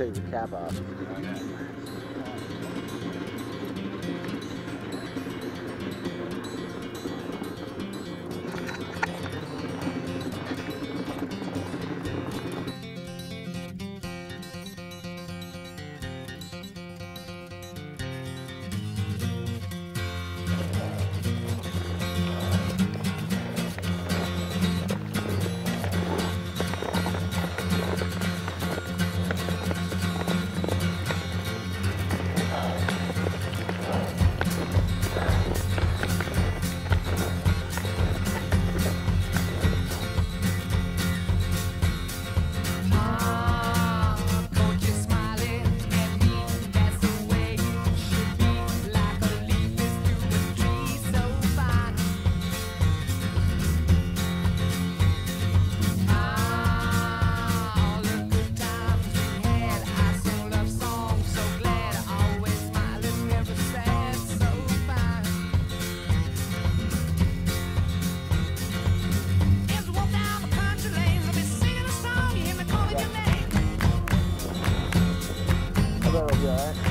take the cap off. Yeah.